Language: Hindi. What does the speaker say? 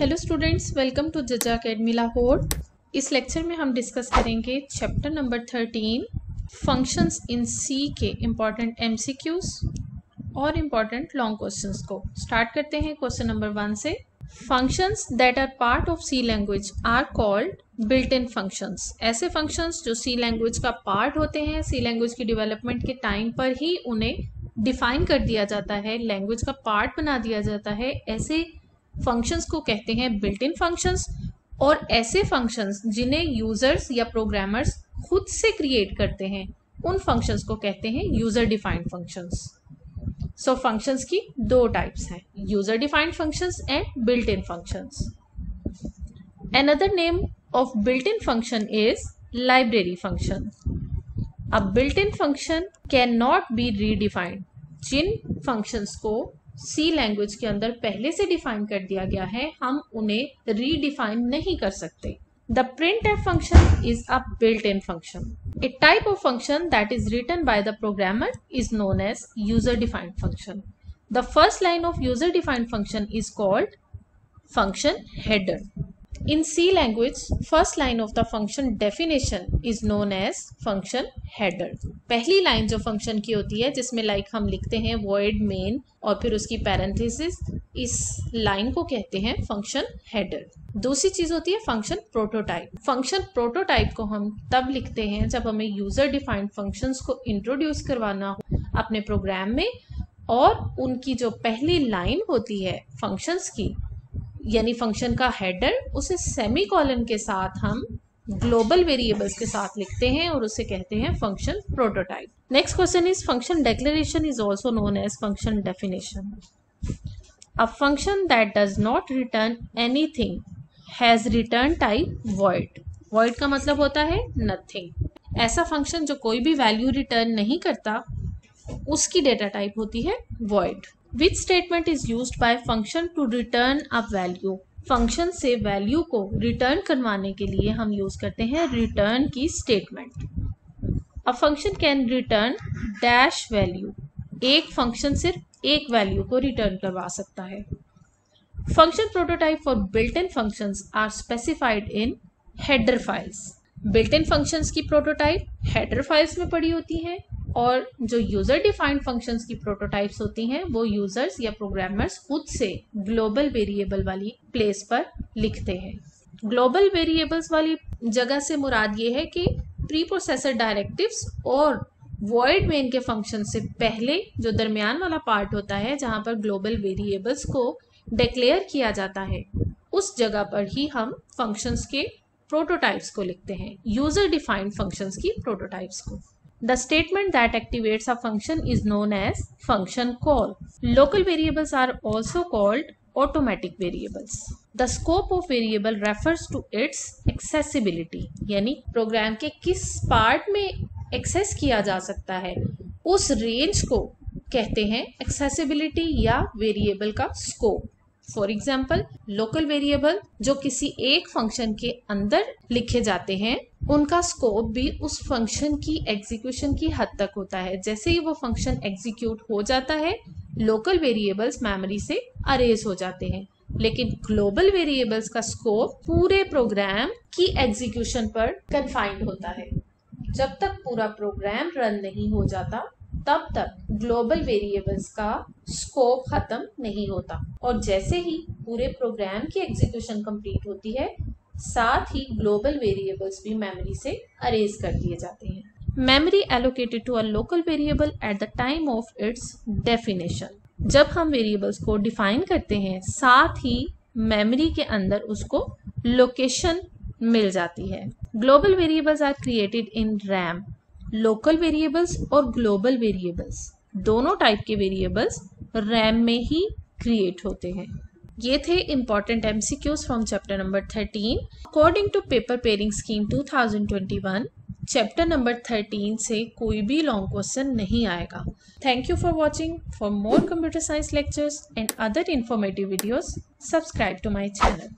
हेलो स्टूडेंट्स वेलकम टू जजा अकेडमी लाहौर इस लेक्चर में हम डिस्कस करेंगे chapter number thirteen functions in C के इंपॉर्टेंट एमसीक्यूज और इंपॉर्टेंट लॉन्ग क्वेश्चंस को. स्टार्ट करते हैं क्वेश्चन नंबर वन से. Functions that are part of C language are called built in functions ऐसे फ़ंक्शंस जो सी लैंग्वेज का पार्ट होते हैं सी लैंग्वेज की डेवलपमेंट के टाइम पर ही उन्हें डिफाइन कर दिया जाता है लैंग्वेज का पार्ट बना दिया जाता है, ऐसे फ़ंक्शंस को कहते हैं बिल्ट इन फ़ंक्शंस और ऐसे फ़ंक्शंस जिन्हें यूज़र्स या प्रोग्रामर्स खुद से क्रिएट करते हैं, उन फ़ंक्शंस को कहते हैं user defined functions so functions की दो टाइप्स हैं user defined functions and built in functions another name of built-in function is library function. A built-in function cannot be redefined. जिन functions को सी लैंग्वेज के अंदर पहले से डिफाइन कर दिया गया है, हम उन्हें रीडिफाइन नहीं कर सकते। The printf function is a built in function a type of function that is written by the programmer is known as user defined function the first line of user defined function is called function header. In C language, first line of the function definition is known as function header. पहली लाइन जो फ़ंक्शन की होती है जिसमें लाइक like हम लिखते हैं void main और फिर उसकी पैरेंथेसिस इस लाइन को कहते हैं फ़ंक्शन हेडर दूसरी चीज़ होती है फ़ंक्शन प्रोटोटाइप फ़ंक्शन प्रोटोटाइप को हम तब लिखते हैं जब हमें यूज़र डिफाइंड फ़ंक्शंस को इंट्रोड्यूस करवाना हो अपने प्रोग्राम में और उनकी जो पहली लाइन होती है फ़ंक्शंस की यानी फ़ंक्शन का हेडर उसे सेमी कॉलन के साथ हम ग्लोबल वेरिएबल्स के साथ लिखते हैं और उसे कहते हैं function prototype next question is function declaration is also known as function definition a function that does not return anything has return type word void का मतलब होता है नथिंग ऐसा फ़ंक्शन जो कोई भी वैल्यू रिटर्न नहीं करता, उसकी डेटा टाइप होती है void which statement is used by function to return a value function से वैल्यू को रिटर्न करवाने के लिए हम यूज़ करते हैं रिटर्न की statement a function can return dash value एक फ़ंक्शन सिर्फ़ एक वैल्यू को रिटर्न करवा सकता है. Function prototype for built in function are specified in header files built in functions की प्रोटोटाइप हेडर फाइल्स में पड़ी होती हैं. और जो यूज़र डिफाइंड फ़ंक्शंस की प्रोटोटाइप्स होती हैं, वो यूज़र्स या प्रोग्रामर्स खुद से ग्लोबल वेरिएबल वाली प्लेस पर लिखते हैं। ग्लोबल वेरिएबल्स वाली जगह से मुराद ये है कि प्री प्रोसेसर डायरेक्टिव्स और वॉइड मेन के फ़ंक्शन से पहले जो दरमियान वाला पार्ट होता है, जहाँ पर ग्लोबल वेरिएबल्स को डिक्लेयर किया जाता है, उस जगह पर ही हम फ़ंक्शंस के प्रोटोटाइप्स को लिखते हैं यूज़र डिफाइंड फ़ंक्शंस की प्रोटोटाइप्स को। The statement that activates a function is known as function call. Local variables are also called automatic variables. The scope of variable refers to its accessibility. यानी प्रोग्राम के किस पार्ट में एक्सेस किया जा सकता है उस रेंज को कहते हैं एक्सेसिबिलिटी या वेरिएबल का scope for example local variable जो किसी एक फ़ंक्शन के अंदर लिखे जाते हैं उनका स्कोप भी उस फ़ंक्शन की एग्जीक्यूशन की हद तक होता है। जैसे ही वो फ़ंक्शन एग्जीक्यूट हो जाता है लोकल वेरिएबल्स मेमोरी से अरेज हो जाते हैं। लेकिन ग्लोबल वेरिएबल्स का स्कोप पूरे प्रोग्राम की एग्जीक्यूशन पर कन्फाइंड होता है। जब तक पूरा प्रोग्राम रन नहीं हो जाता, तब तक ग्लोबल वेरिएबल्स का स्कोप खत्म नहीं होता। और जैसे ही पूरे प्रोग्राम की एग्जीक्यूशन कंप्लीट होती है साथ ही ग्लोबल वेरिएबल्स भी मेमोरी से अरेज कर दिए जाते हैं। Memory allocated to a local variable at the time of its definition जब हम वेरिएबल्स को डिफाइन करते हैं, साथ ही मेमोरी के अंदर उसको लोकेशन मिल जाती है। Global variables are created in RAM local variables और ग्लोबल वेरिएबल्स दोनों टाइप के वेरिएबल्स रैम में ही क्रिएट होते हैं। ये थे important M C Qs from chapter number 13 according to paper pairing scheme 2021 chapter number 13 से कोई भी लॉन्ग क्वेश्चन नहीं आएगा. Thank you for watching for more computer science lectures and other informative videos subscribe to my channel